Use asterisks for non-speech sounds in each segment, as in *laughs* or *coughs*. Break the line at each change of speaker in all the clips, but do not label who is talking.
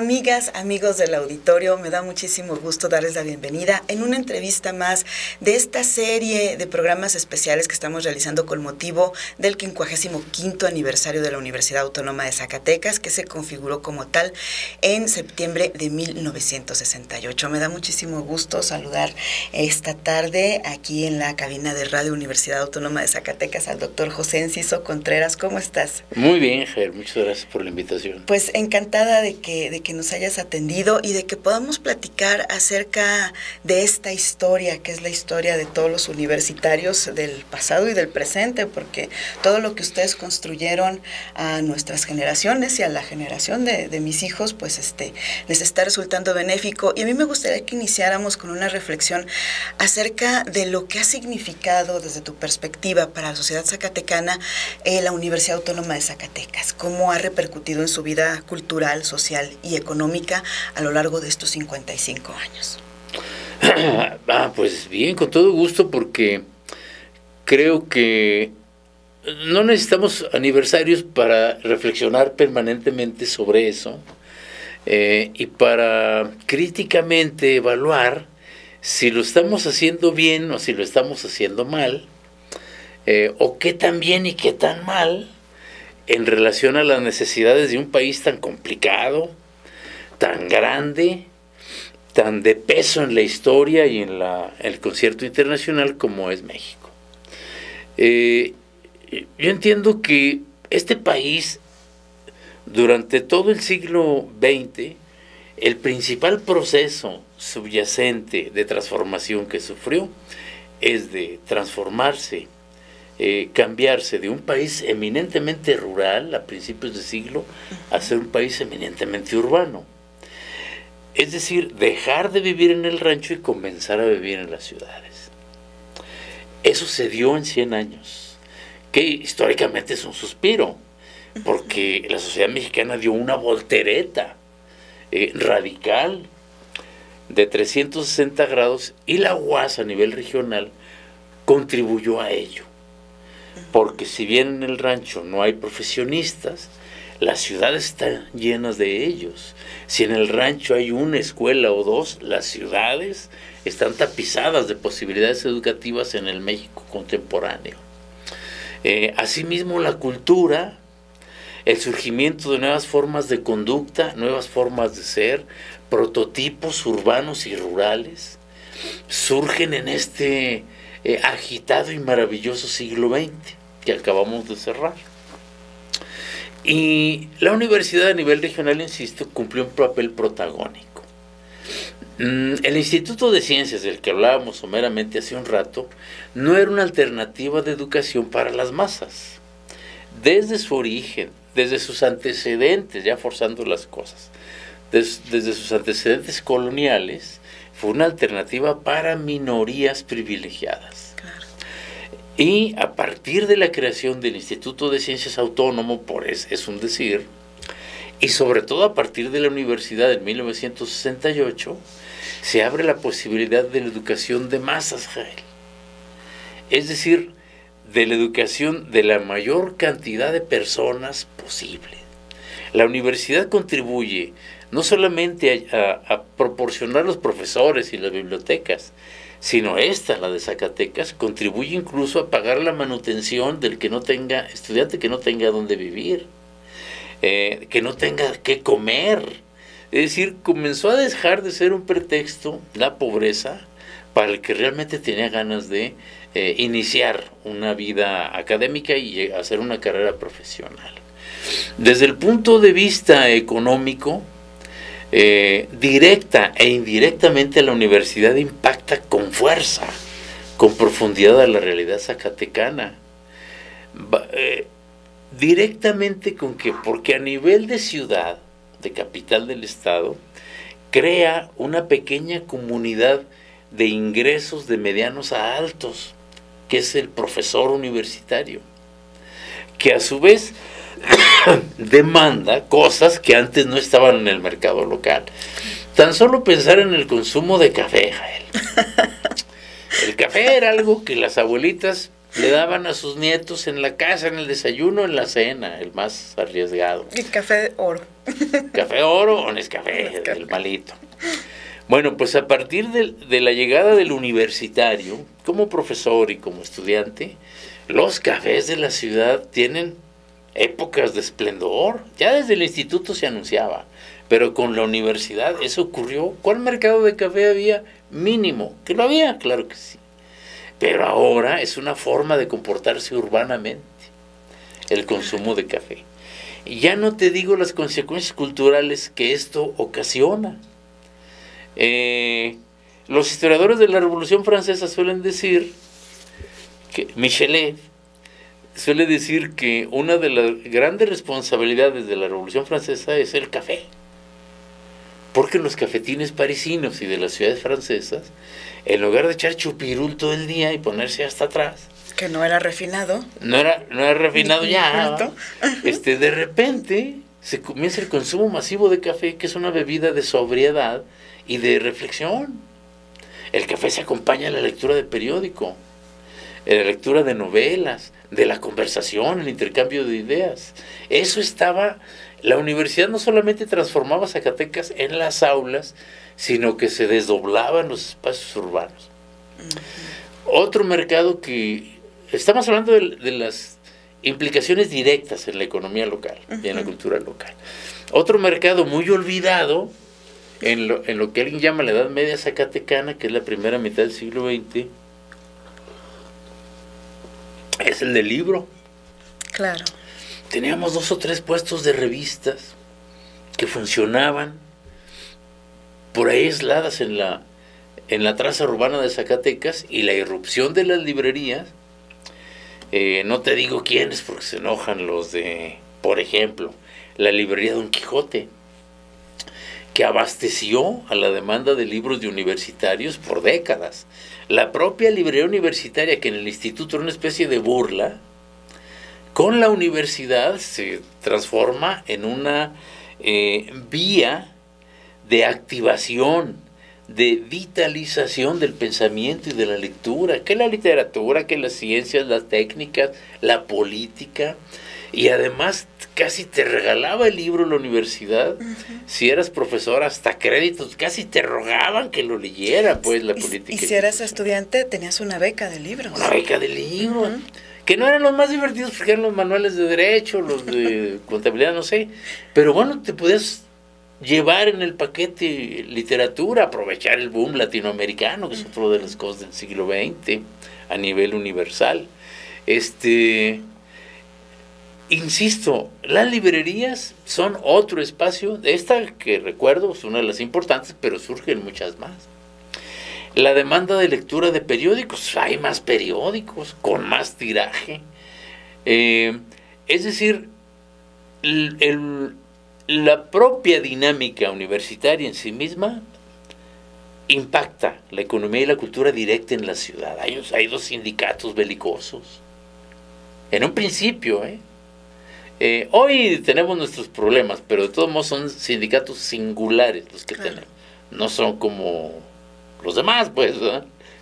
Amigas, amigos del auditorio, me da muchísimo gusto darles la bienvenida en una entrevista más de esta serie de programas especiales que estamos realizando con motivo del 55 aniversario de la Universidad Autónoma de Zacatecas, que se configuró como tal en septiembre de 1968. Me da muchísimo gusto saludar esta tarde aquí en la cabina de Radio Universidad Autónoma de Zacatecas al doctor José Enciso Contreras. ¿Cómo estás?
Muy bien, Ger, muchas gracias por la invitación.
Pues encantada de que que nos hayas atendido y de que podamos platicar acerca de esta historia, que es la historia de todos los universitarios del pasado y del presente, porque todo lo que ustedes construyeron a nuestras generaciones y a la generación de, de mis hijos, pues este, les está resultando benéfico. Y a mí me gustaría que iniciáramos con una reflexión acerca de lo que ha significado desde tu perspectiva para la sociedad zacatecana eh, la Universidad Autónoma de Zacatecas, cómo ha repercutido en su vida cultural, social y económica a lo largo de estos 55 años? *clears throat*
ah, pues bien, con todo gusto, porque creo que no necesitamos aniversarios para reflexionar permanentemente sobre eso eh, y para críticamente evaluar si lo estamos haciendo bien o si lo estamos haciendo mal, eh, o qué tan bien y qué tan mal en relación a las necesidades de un país tan complicado, tan grande, tan de peso en la historia y en el concierto internacional como es México. Eh, yo entiendo que este país, durante todo el siglo XX, el principal proceso subyacente de transformación que sufrió es de transformarse, eh, cambiarse de un país eminentemente rural a principios de siglo a ser un país eminentemente urbano. Es decir, dejar de vivir en el rancho y comenzar a vivir en las ciudades. Eso se dio en 100 años, que históricamente es un suspiro, porque la sociedad mexicana dio una voltereta eh, radical de 360 grados y la UAS a nivel regional contribuyó a ello. Porque si bien en el rancho no hay profesionistas, las ciudades están llenas de ellos. Si en el rancho hay una escuela o dos, las ciudades están tapizadas de posibilidades educativas en el México contemporáneo. Eh, asimismo, la cultura, el surgimiento de nuevas formas de conducta, nuevas formas de ser, prototipos urbanos y rurales, surgen en este eh, agitado y maravilloso siglo XX que acabamos de cerrar. Y la universidad a nivel regional, insisto, cumplió un papel protagónico. Mm, el Instituto de Ciencias del que hablábamos someramente hace un rato no era una alternativa de educación para las masas. Desde su origen, desde sus antecedentes, ya forzando las cosas, desde sus antecedentes coloniales, fue una alternativa para minorías privilegiadas. Y a partir de la creación del Instituto de Ciencias Autónomo, por es, un decir, y sobre todo a partir de la universidad en 1968, se abre la posibilidad de la educación de masas, Jael. Es decir, de la educación de la mayor cantidad de personas posible. La universidad contribuye no solamente a proporcionar los profesores y las bibliotecas, sino esta, la de Zacatecas, contribuye incluso a pagar la manutención del que no tenga, estudiante que no tenga dónde vivir, eh, que no tenga qué comer. Es decir, comenzó a dejar de ser un pretexto la pobreza para el que realmente tenía ganas de eh, iniciar una vida académica y hacer una carrera profesional. Desde el punto de vista económico, eh, directa e indirectamente la universidad impacta con fuerza, con profundidad a la realidad zacatecana. Eh, directamente con que, porque a nivel de ciudad, de capital del estado, crea una pequeña comunidad de ingresos de medianos a altos, que es el profesor universitario, que a su vez *coughs* demanda cosas que antes no estaban en el mercado local. Tan solo pensar en el consumo de café, Jael. *laughs* El café era algo que las abuelitas le daban a sus nietos en la casa, en el desayuno, en la cena, el más arriesgado.
Y café de oro. *laughs*
Café oro o Nescafé, el malito. Bueno, pues a partir de, de, la llegada del universitario, como profesor y como estudiante, los cafés de la ciudad tienen épocas de esplendor. Ya desde el instituto se anunciaba, pero con la universidad eso ocurrió. ¿Cuál mercado de café había? Mínimo, que lo había, claro que sí. Pero ahora es una forma de comportarse urbanamente el consumo de café. Y ya no te digo las consecuencias culturales que esto ocasiona. Eh, los historiadores de la Revolución Francesa suelen decir que Michelet suele decir que una de las grandes responsabilidades de la Revolución Francesa es el café. Porque los cafetines parisinos y de las ciudades francesas, en lugar de echar chupirul todo el día y ponerse hasta atrás,
que no era refinado.
No era, no era refinado ya. *laughs* Este, de repente se comienza el consumo masivo de café, que es una bebida de sobriedad y de reflexión. El café se acompaña a la lectura de periódico, a la lectura de novelas, de la conversación, el intercambio de ideas. Eso estaba, la universidad no solamente transformaba Zacatecas en las aulas, sino que se desdoblaba en los espacios urbanos. Otro mercado que, estamos hablando de, las implicaciones directas en la economía local y en la cultura local. Otro mercado muy olvidado en lo, en lo que alguien llama la Edad Media Zacatecana, que es la primera mitad del siglo XX, es el del libro.
Claro.
Teníamos dos o tres puestos de revistas que funcionaban por ahí aisladas en la, en la traza urbana de Zacatecas y la irrupción de las librerías, eh, no te digo quiénes porque se enojan los de, por ejemplo, la librería Don Quijote, que abasteció a la demanda de libros de universitarios por décadas. La propia librería universitaria, que en el instituto era una especie de burla, con la universidad se transforma en una eh, vía de activación, de vitalización del pensamiento y de la lectura, que la literatura, que las ciencias, las técnicas, la política, y además casi te regalaba el libro en la universidad, si eras profesor hasta créditos, casi te rogaban que lo leyera, pues la política.
Y si eras estudiante tenías una beca de libros.
Una beca de libros, que no eran los más divertidos porque eran los manuales de derecho, los de *laughs* contabilidad, no sé, pero bueno, te podías llevar en el paquete literatura, aprovechar el boom latinoamericano, que es otro de las cosas del siglo XX a nivel universal. Este, insisto, las librerías son otro espacio, esta que recuerdo es una de las importantes, pero surgen muchas más. La demanda de lectura de periódicos, hay más periódicos con más tiraje. Eh, es decir, la propia dinámica universitaria en sí misma impacta la economía y la cultura directa en la ciudad. Hay, hay dos sindicatos belicosos. En un principio, ¿eh? Eh, hoy tenemos nuestros problemas, pero de todos modos son sindicatos singulares los que tenemos. No son como los demás, pues,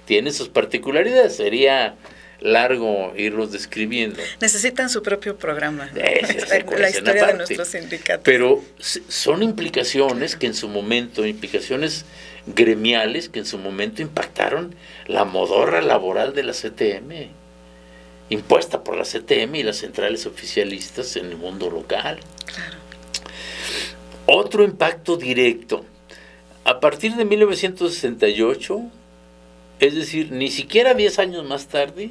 Tienen sus particularidades. Sería largo irlos describiendo.
Necesitan su propio programa. la historia de nuestros sindicatos.
Pero son implicaciones que en su momento, implicaciones gremiales que en su momento impactaron la modorra laboral de la CTM impuesta por la CTM y las centrales oficialistas en el mundo local. Otro impacto directo. A partir de 1968, es decir, ni siquiera 10 años más tarde,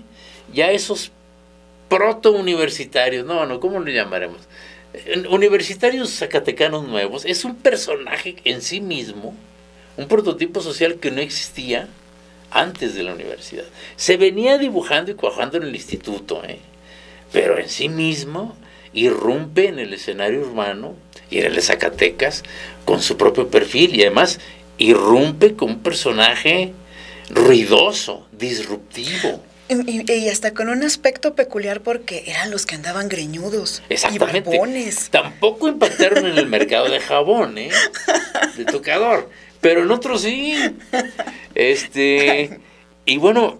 ya esos proto-universitarios, no, no, ¿cómo le llamaremos? Universitarios zacatecanos nuevos, es un personaje en sí mismo, un prototipo social que no existía, antes de la universidad. Se venía dibujando y cuajando en el instituto, ¿eh? pero en sí mismo irrumpe en el escenario urbano y en el Zacatecas con su propio perfil y además irrumpe con un personaje ruidoso, disruptivo.
Y, hasta con un aspecto peculiar porque eran los que andaban greñudos.
Exactamente. Tampoco impactaron en el mercado de jabón, ¿eh? De tocador. Pero en otros sí. Este, y bueno,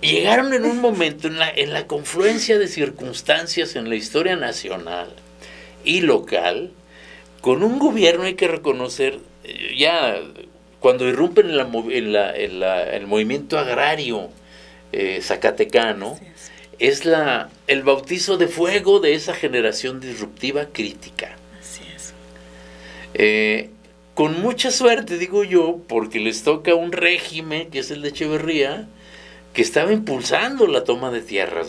llegaron en un momento, en la, en la confluencia de circunstancias en la historia nacional y local, con un gobierno hay que reconocer, eh, ya cuando irrumpen en, la, en, la, el movimiento agrario eh, zacatecano, es. la, el bautizo de fuego de esa generación disruptiva crítica. Así es. Eh, con mucha suerte, digo yo, porque les toca un régimen, que es el de Echeverría, que estaba impulsando la toma de tierras.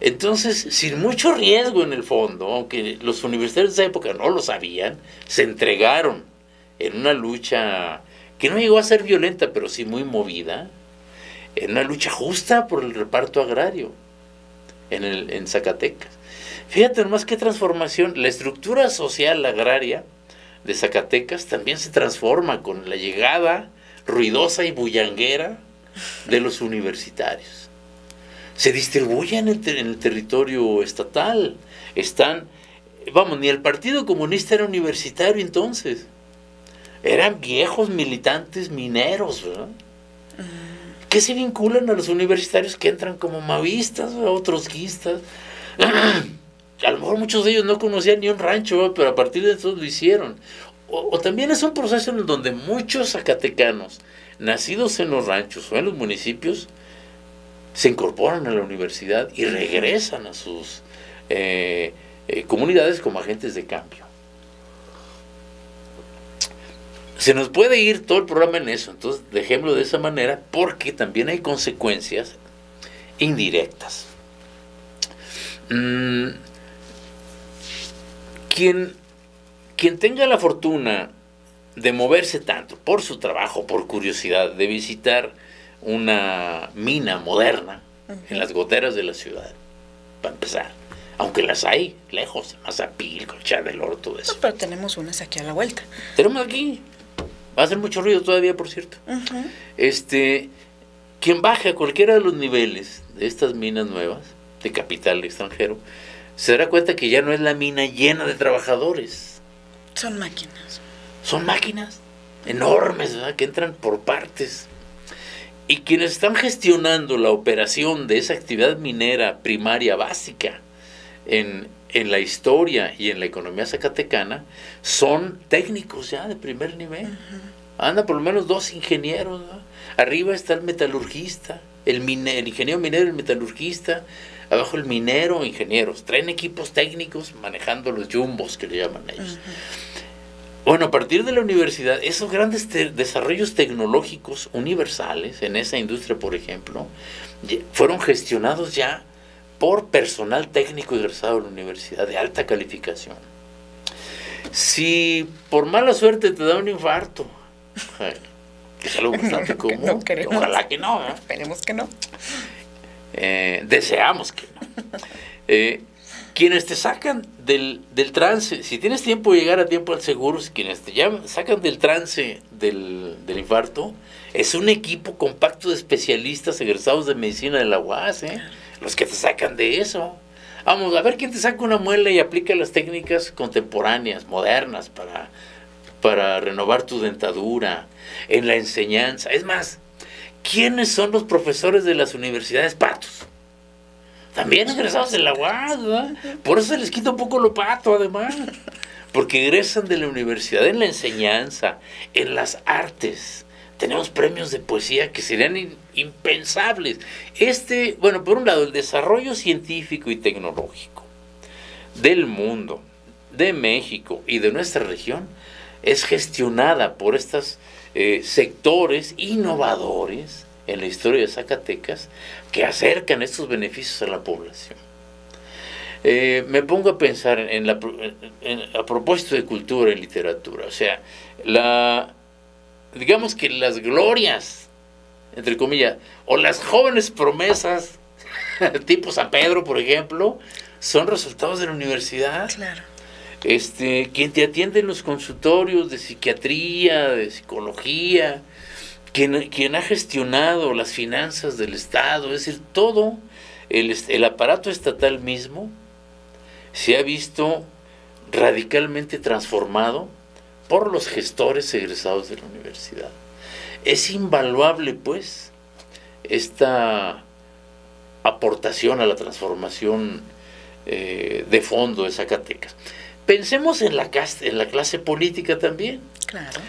Entonces, sin mucho riesgo en el fondo, aunque los universitarios de esa época no lo sabían, se entregaron en una lucha que no llegó a ser violenta, pero sí muy movida, en una lucha justa por el reparto agrario en, el, en Zacatecas. Fíjate nomás qué transformación, la estructura social agraria de Zacatecas también se transforma con la llegada ruidosa y bullanguera de los universitarios. Se distribuyen en el, territorio estatal. Están, vamos, ni el Partido Comunista era universitario entonces. Eran viejos militantes mineros, ¿verdad? Que se vinculan a los universitarios que entran como mavistas, otros guistas. *clears throat* a lo mejor muchos de ellos no conocían ni un rancho, pero a partir de eso lo hicieron. O, o, también es un proceso en donde muchos zacatecanos nacidos en los ranchos o en los municipios, se incorporan a la universidad y regresan a sus eh, eh, comunidades como agentes de cambio. Se nos puede ir todo el programa en eso, entonces dejémoslo de esa manera porque también hay consecuencias indirectas. Mm, quien, quien tenga la fortuna de moverse tanto por su trabajo, por curiosidad, de visitar una mina moderna en las goteras de la ciudad, para empezar. Aunque las hay lejos, Mazapil, Colchá del Oro, todo eso.
pero tenemos unas aquí a la vuelta.
Tenemos aquí. Va a hacer mucho ruido todavía, por cierto. Este, quien baje a cualquiera de los niveles de estas minas nuevas, de capital extranjero, se dará cuenta que ya no es la mina llena de trabajadores.
Son máquinas
son máquinas enormes que entran por partes. Y quienes están gestionando la operación de esa actividad minera primaria básica en, la historia y en la economía zacatecana son técnicos ya de primer nivel. Anda por lo menos dos ingenieros. Arriba está el metalurgista, el, el ingeniero minero, el metalurgista, abajo el minero, ingenieros. Traen equipos técnicos manejando los jumbos que le llaman ellos. Bueno, a partir de la universidad, esos grandes desarrollos tecnológicos universales en esa industria, por ejemplo, fueron gestionados ya por personal técnico egresado de la universidad de alta calificación. Si por mala suerte te da un infarto, que es algo *laughs* bastante común, ojalá que no,
¿eh? esperemos que no.
Eh, deseamos que no. Eh, quienes te sacan del, trance, si tienes tiempo de llegar a tiempo al seguro, quienes te llaman, sacan del trance del, infarto, es un equipo compacto de especialistas egresados de medicina de la UAS, ¿eh? Los que te sacan de eso. Vamos, a ver quién te saca una muela y aplica las técnicas contemporáneas, modernas, para, para renovar tu dentadura, en la enseñanza. Es más, ¿quiénes son los profesores de las universidades patos? También egresados de la UAS, Por eso se les quita un poco lo pato, además. Porque egresan de la universidad en la enseñanza, en las artes. Tenemos premios de poesía que serían impensables. Este, bueno, por un lado, el desarrollo científico y tecnológico del mundo, de México y de nuestra región es gestionada por estos eh, sectores innovadores en la historia de Zacatecas que acercan estos beneficios a la población. Eh, me pongo a pensar en, la, a propósito de cultura y literatura, o sea, la, digamos que las glorias, entre comillas, o las jóvenes promesas, *laughs* tipo San Pedro, por ejemplo, son resultados de la universidad.
Claro.
Este, quien te atiende en los consultorios de psiquiatría, de psicología, quien, ha gestionado las finanzas del Estado, es decir, todo el, el aparato estatal mismo se ha visto radicalmente transformado por los gestores egresados de la universidad. Es invaluable, pues, esta aportación a la transformación eh, de fondo de Zacatecas. Pensemos en la, en la clase política también.
Claro.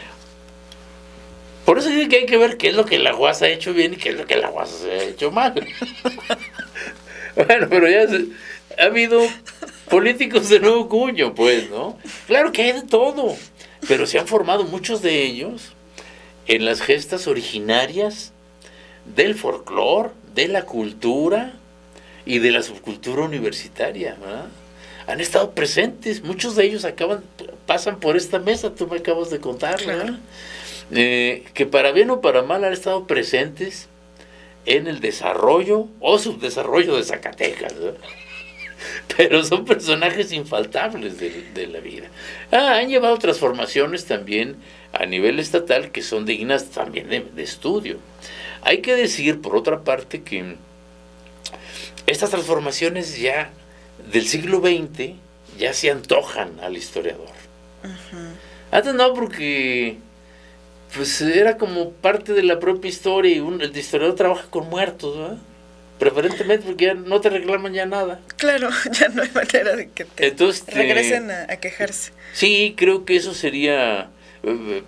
Por eso digo que hay que ver qué es lo que la UAS ha hecho bien y qué es lo que la UAS ha hecho mal. *laughs* bueno, pero ya ha habido políticos de nuevo cuño, pues, ¿no? Claro que hay de todo, pero se han formado muchos de ellos en las gestas originarias del folclore, de la cultura y de la subcultura universitaria. Han estado presentes, muchos de ellos acaban, pasan por esta mesa, tú me acabas de contar, eh, que para bien o para mal han estado presentes en el desarrollo o subdesarrollo de Zacatecas. *laughs* Pero son personajes infaltables de, la vida. Ah, han llevado transformaciones también a nivel estatal que son dignas también de estudio. Hay que decir, por otra parte, que estas transformaciones ya del siglo XX ya se antojan al historiador. Antes no, porque pues era como parte de la propia historia y un, el historiador trabaja con muertos, ¿verdad? Preferentemente porque ya no te reclaman ya nada.
Claro, *laughs* ya no hay manera de que te regresen a, quejarse.
Sí, creo que eso sería... Eh,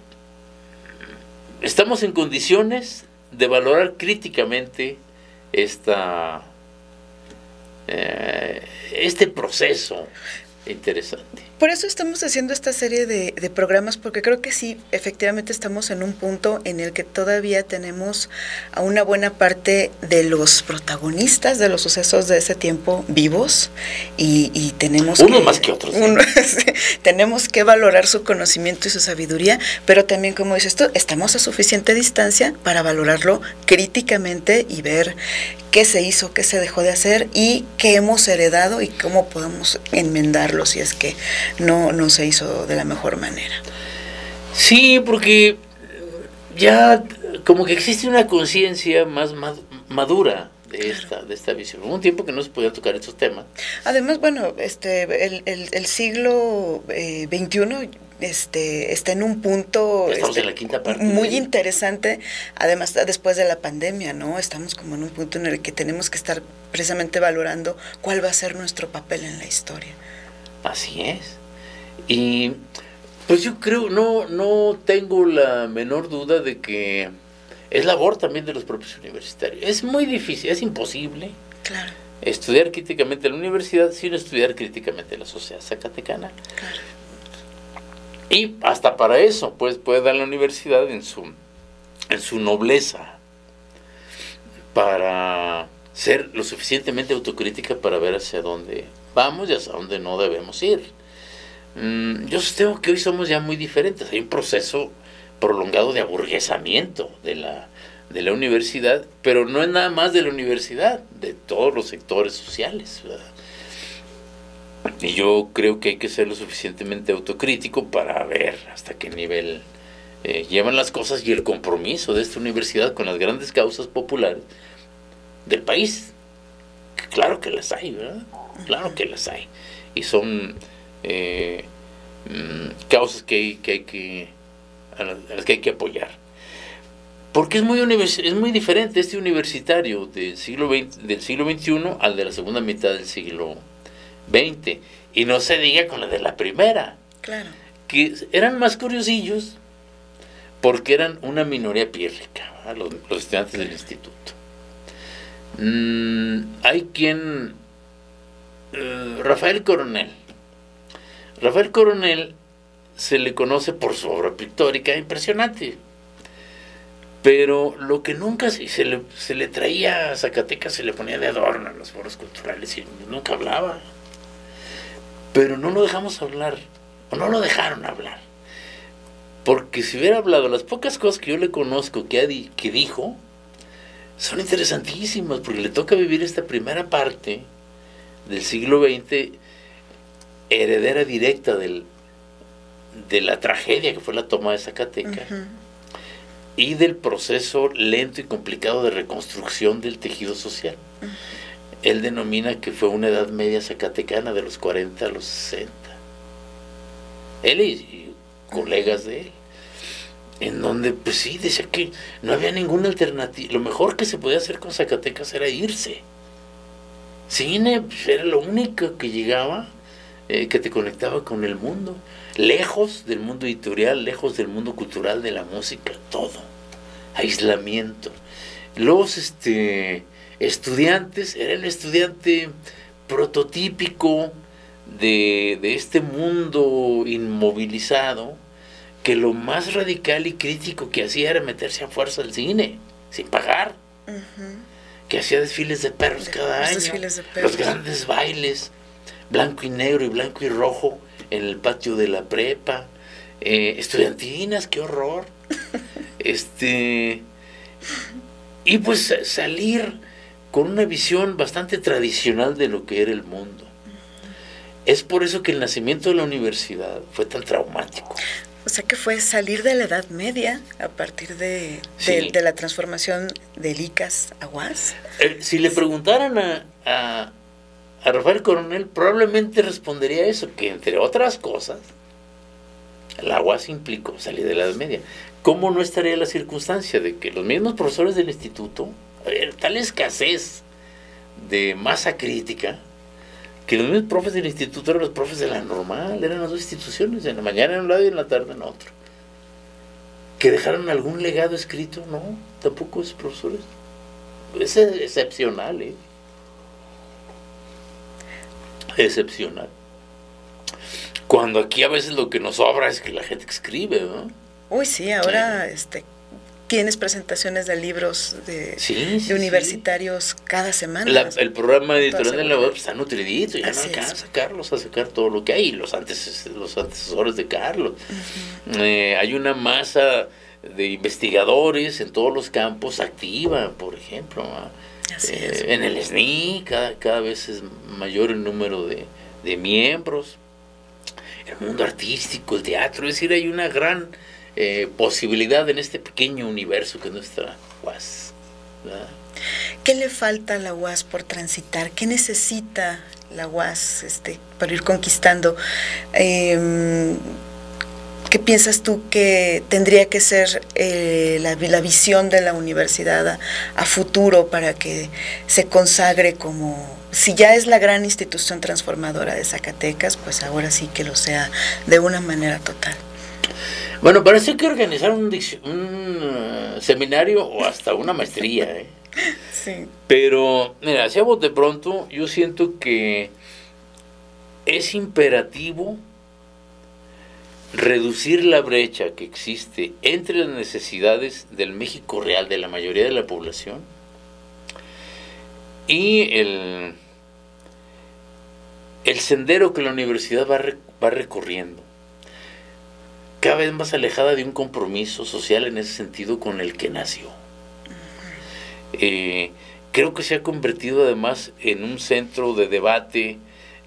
estamos en condiciones de valorar críticamente esta, eh, este proceso interesante.
Por eso estamos haciendo esta serie de, programas, porque creo que sí, efectivamente estamos en un punto en el que todavía tenemos a una buena parte de los protagonistas de los sucesos de ese tiempo vivos y, tenemos
Uno más que otros. *laughs*
tenemos que valorar su conocimiento y su sabiduría, pero también, como dices tú, estamos a suficiente distancia para valorarlo críticamente y ver qué se hizo, qué se dejó de hacer y qué hemos heredado y cómo podemos enmendarlo si es que no, no se hizo de la mejor manera.
Sí, porque ya como que existe una conciencia más madura de esta, de esta visión. Hubo un tiempo que no se podía tocar estos temas.
Además, bueno, este, el, el, siglo XXI eh, este, está en un punto
este, la quinta parte
muy interesante, además después de la pandemia, ¿no? Estamos como en un punto en el que tenemos que estar precisamente valorando cuál va a ser nuestro papel en la historia.
Así es. Y pues yo creo, no, no tengo la menor duda de que es labor también de los propios universitarios. Es muy difícil, es imposible estudiar críticamente la universidad sin estudiar críticamente la sociedad zacatecana. Y hasta para eso, pues puede dar la universidad en su, en su nobleza para ser lo suficientemente autocrítica para ver hacia dónde vamos y hacia dónde no debemos ir. Mm, yo sostengo que hoy somos ya muy diferentes. Hay un proceso prolongado de aburguesamiento de la, de la universidad, pero no es nada más de la universidad, de todos los sectores sociales. Y yo creo que hay que ser lo suficientemente autocrítico para ver hasta qué nivel eh, llevan las cosas y el compromiso de esta universidad con las grandes causas populares del país. Claro que las hay, ¿verdad? Claro que las hay. Y son eh, mm, causas que hay, que hay que, a las que hay que apoyar. Porque es muy, es muy diferente este universitario del siglo, del siglo XXI al de la segunda mitad del siglo XX. Y no se diga con la de la primera.
Claro.
Que eran más curiosillos porque eran una minoría pírrica, los, estudiantes del instituto. Mm, hay quien eh, Rafael Coronel. Rafael Coronel se le conoce por su obra pictórica impresionante. Pero lo que nunca se, le, se le traía a Zacatecas, se le ponía de adorno en los foros culturales y nunca hablaba. Pero no lo dejamos hablar, o no lo dejaron hablar. Porque si hubiera hablado, las pocas cosas que yo le conozco que, que dijo, son interesantísimas, porque le toca vivir esta primera parte del siglo XX, heredera directa del, de la tragedia que fue la toma de Zacatecas y del proceso lento y complicado de reconstrucción del tejido social. Él denomina que fue una edad media zacatecana de los 40 a los 60. Él y, colegas de él. En donde, pues sí, decía que no había ninguna alternativa. Lo mejor que se podía hacer con Zacatecas era irse. Cine pues, era lo único que llegaba, eh, que te conectaba con el mundo. Lejos del mundo editorial, lejos del mundo cultural, de la música, todo. Aislamiento. Los este, estudiantes, era el estudiante prototípico de, de este mundo inmovilizado que lo más radical y crítico que hacía era meterse a fuerza al cine, sin pagar. Que hacía desfiles de perros cada año. Los grandes bailes, blanco y negro y blanco y rojo en el patio de la prepa. Eh, estudiantinas, qué horror. *laughs* este. Y pues salir con una visión bastante tradicional de lo que era el mundo. Es por eso que el nacimiento de la universidad fue tan traumático.
O sea que fue salir de la Edad Media a partir de, de, la transformación de Licas a Guas.
Eh, si le preguntaran a, a, a, Rafael Coronel, probablemente respondería eso, que entre otras cosas, la UAS implicó salir de la Edad Media. ¿Cómo no estaría la circunstancia de que los mismos profesores del instituto, tal escasez de masa crítica, que los mismos profes del instituto eran los profes de la normal, eran las dos instituciones, en la mañana en un lado y en la tarde en otro. Que dejaron algún legado escrito, no, tampoco es profesores. Es excepcional, ¿eh? Excepcional. Cuando aquí a veces lo que nos sobra es que la gente escribe, ¿no?
Uy, sí, ahora este tienes presentaciones de libros de, universitarios cada semana.
el programa editorial de la web está nutridito, ya no alcanza Carlos a sacar todo lo que hay, los, antes, los antecesores de Carlos. Eh, hay una masa de investigadores en todos los campos activa, por ejemplo. Eh, en el SNI cada, cada vez es mayor el número de, de miembros. El mundo artístico, el teatro, es decir, hay una gran eh, posibilidad en este pequeño universo que es nuestra UAS.
¿Qué le falta a la UAS por transitar? ¿Qué necesita la UAS este, para ir conquistando? Em, ¿Qué piensas tú que tendría que ser eh, la, visión de la universidad a, futuro para que se consagre como, si ya es la gran institución transformadora de Zacatecas, pues ahora sí que lo sea de una manera total?
Bueno, parece que organizar un, un uh, seminario o hasta una maestría. ¿eh? *laughs* Sí. Pero, mira, si de pronto, yo siento que es imperativo reducir la brecha que existe entre las necesidades del México real de la mayoría de la población y el, el sendero que la universidad va, va recorriendo cada vez más alejada de un compromiso social en ese sentido con el que nació. Eh, creo que se ha convertido además en un centro de debate,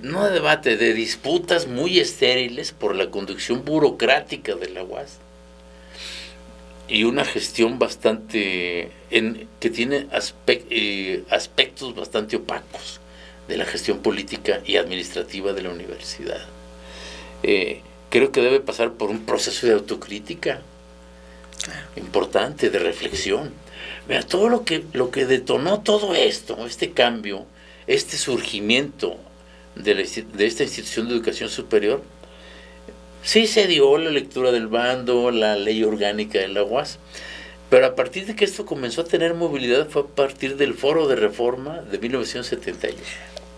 no de debate, de disputas muy estériles por la conducción burocrática de la UAS y una gestión bastante que tiene eh, aspectos bastante opacos de la gestión política y administrativa de la universidad. Eh, creo que debe pasar por un proceso de autocrítica importante, de reflexión. Mira, todo lo que, lo que detonó todo esto, este cambio, este surgimiento de, de esta institución de educación superior, sí se dio la lectura del bando, la ley orgánica de la UAS, pero a partir de que esto comenzó a tener movilidad fue a partir del foro de reforma de 1971.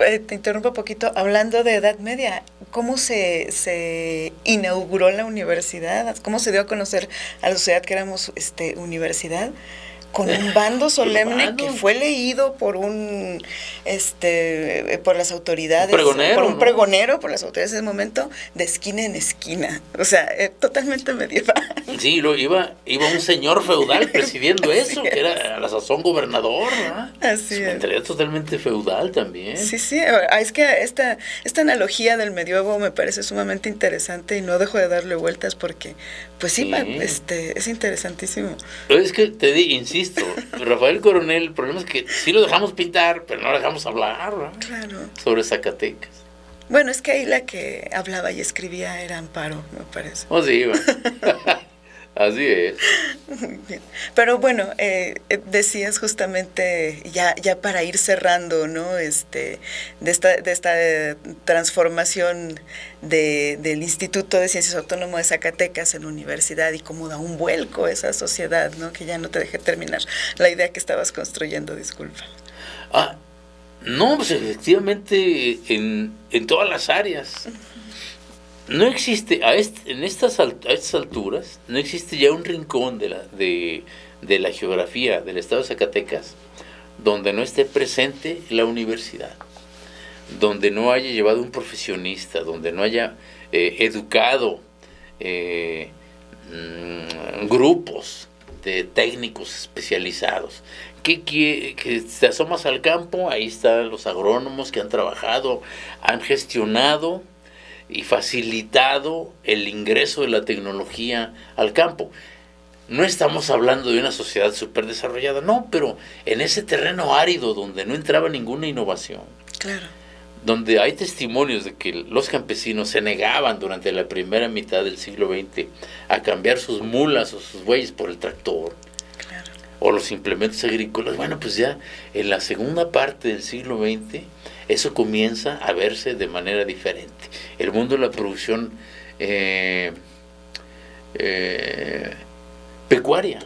Eh, te interrumpo un poquito, hablando de Edad Media, ¿cómo se, se inauguró la universidad? ¿Cómo se dio a conocer a la sociedad que éramos este, universidad? Con un bando solemne que fue leído por un este por las autoridades
por
un pregonero por las autoridades de ese momento de esquina en esquina. O sea eh, totalmente medieval.
Sí lo iba iba un señor feudal *laughs* presidiendo eso que era a la sazón gobernador ¿no? así es. totalmente feudal también.
Sí sí ah, es que esta esta analogía del medievo me parece sumamente interesante y no dejo de darle vueltas porque pues sí, este es interesantísimo.
Es que te di insisto Rafael Coronel, el problema es que sí lo dejamos pintar, pero no lo dejamos hablar sobre Zacatecas.
Bueno, es que ahí la que hablaba y escribía era Amparo, me parece.
Oh, sí, *laughs* Así es. *laughs*
Pero bueno, eh, eh, decías justamente, ya, ya para ir cerrando, ¿no? Este, de esta, de esta eh, transformación de, del Instituto de Ciencias Autónomo de Zacatecas en la universidad y cómo da un vuelco esa sociedad, ¿no? Que ya no te dejé terminar la idea que estabas construyendo, disculpa.
Ah, no, pues efectivamente en, en todas las áreas no existe, a en estas, alturas, no existe ya un rincón de la, de, la geografía del estado de Zacatecas donde no esté presente la universidad, donde no haya llevado un profesionista, donde no haya eh, educado eh, mm, grupos de técnicos especializados. Que, que, que te asomas al campo, ahí están los agrónomos que han trabajado, han gestionado y facilitado el ingreso de la tecnología al campo. No estamos hablando de una sociedad súper desarrollada, no, pero en ese terreno árido donde no entraba ninguna innovación,
claro.
donde hay testimonios de que los campesinos se negaban durante la primera mitad del siglo XX a cambiar sus mulas o sus bueyes por el tractor, o los implementos agrícolas, bueno, pues ya en la segunda parte del siglo XX eso comienza a verse de manera diferente. El mundo de la producción eh, eh, pecuaria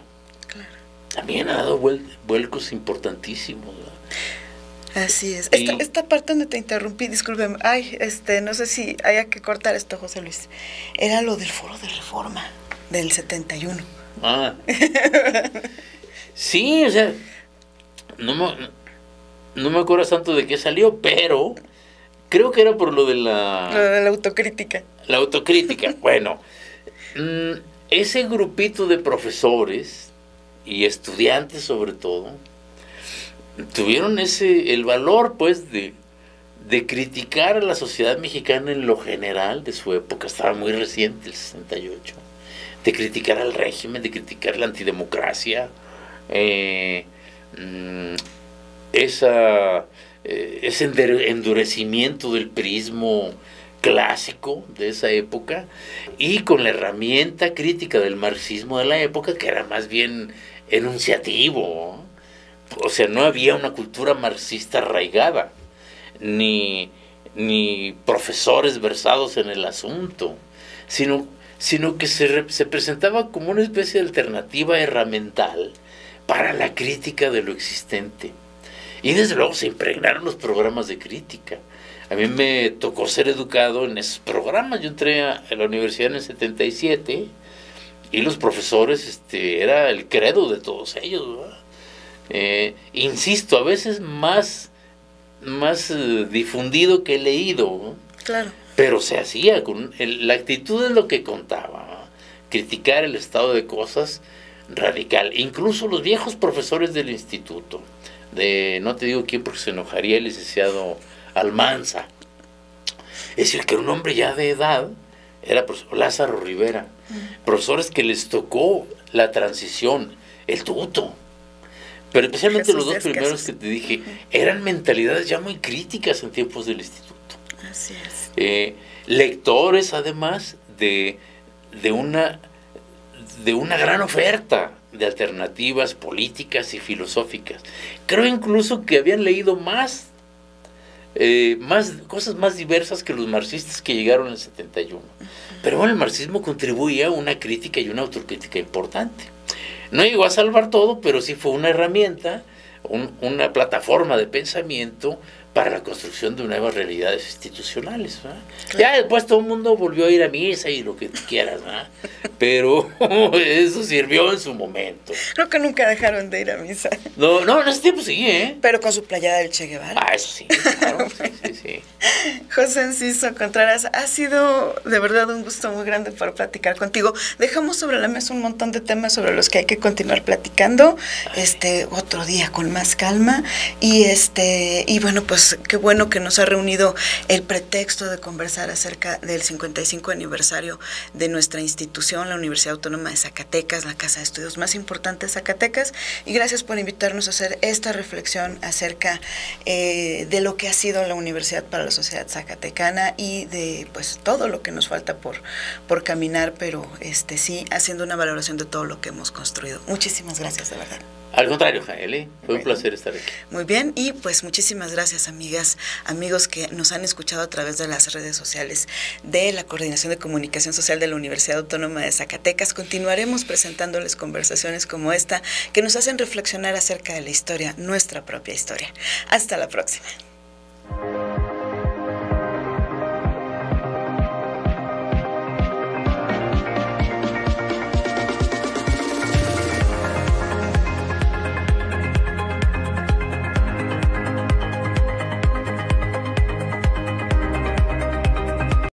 también ha dado vuelcos importantísimos.
Así es. Esta, esta, parte donde te interrumpí, discúlpeme, ay, este, no sé si haya que cortar esto, José Luis. Era lo del foro de reforma del 71.
Ah. sí, o sea, no, no me acuerdo tanto de qué salió, pero creo que era por lo de la...
Lo de la autocrítica.
La autocrítica. *laughs* bueno, mm, ese grupito de profesores y estudiantes sobre todo, tuvieron ese, el valor pues de, de criticar a la sociedad mexicana en lo general de su época, estaba muy reciente el 68, de criticar al régimen, de criticar la antidemocracia, eh, mm, esa, eh, ese endurecimiento del prismo clásico de esa época y con la herramienta crítica del marxismo de la época que era más bien enunciativo. O sea, no había una cultura marxista arraigada, ni, ni profesores versados en el asunto, sino, sino que se, se presentaba como una especie de alternativa herramental para la crítica de lo existente. Y desde luego se impregnaron los programas de crítica. A mí me tocó ser educado en esos programas. Yo entré a, la universidad en el 77 y los profesores, este, era el credo de todos ellos. Eh, insisto, a veces más, más eh, difundido que leído.
Claro.
Pero se hacía, con la actitud es lo que contaba. Criticar el estado de cosas radical. Incluso los viejos profesores del instituto de, no te digo quién porque se enojaría el licenciado Almanza. Es decir, que un hombre ya de edad, era profesor Lázaro Rivera, profesores que les tocó la transición, el tuto. Pero especialmente los dos primeros que te dije, eran mentalidades ya muy críticas en tiempos del instituto.
Así es.
Eh, lectores además de, de, una, de una gran oferta de alternativas políticas y filosóficas. Creo incluso que habían leído más, eh, más cosas más diversas que los marxistas que llegaron en el 71. Pero bueno, el marxismo contribuía a una crítica y una autocrítica importante. No llegó a salvar todo, pero sí fue una herramienta, una plataforma de pensamiento para la construcción de nuevas realidades institucionales. Ya después todo el mundo volvió a ir a misa y lo que quieras, *laughs* pero *laughs* eso sirvió en su momento.
Creo que nunca dejaron de ir a misa.
No, no, en ese tiempo sí, ¿eh?
Pero con su playada del Che Guevara.
Ah, eso sí, claro, sí, *laughs* sí,
José Enciso Contreras, ha sido de verdad un gusto muy grande para platicar contigo. Dejamos sobre la mesa un montón de temas sobre los que hay que continuar platicando, este otro día con más calma y este y bueno, pues pues, qué bueno que nos ha reunido el pretexto de conversar acerca del 55 aniversario de nuestra institución, la Universidad Autónoma de Zacatecas, la casa de estudios más importante de Zacatecas, y gracias por invitarnos a hacer esta reflexión acerca eh, de lo que ha sido la universidad para la sociedad zacatecana y de pues todo lo que nos falta por, por caminar, pero este sí haciendo una valoración de todo lo que hemos construido. Muchísimas gracias, de verdad.
Al contrario, Jael, ¿eh? fue un placer estar aquí.
Muy bien, y pues muchísimas gracias, amigas, amigos que nos han escuchado a través de las redes sociales de la Coordinación de Comunicación Social de la Universidad Autónoma de Zacatecas. Continuaremos presentándoles conversaciones como esta que nos hacen reflexionar acerca de la historia, nuestra propia historia. Hasta la próxima.